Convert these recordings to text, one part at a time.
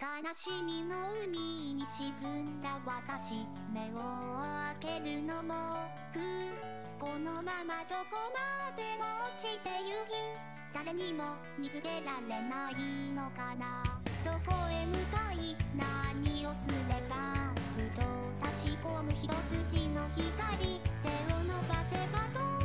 悲しみの海に沈んだ私目を開けるのも苦。このままどこまでも落ちてゆく誰にも見つけられないのかな。どこへ向かい何をすればふと差し込む一筋の光。手を伸ばせばどう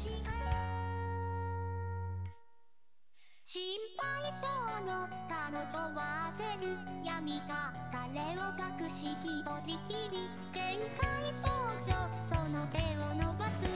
心配性の彼女は焦る闇か彼を隠し一人きり。限界少女その手を伸ばす。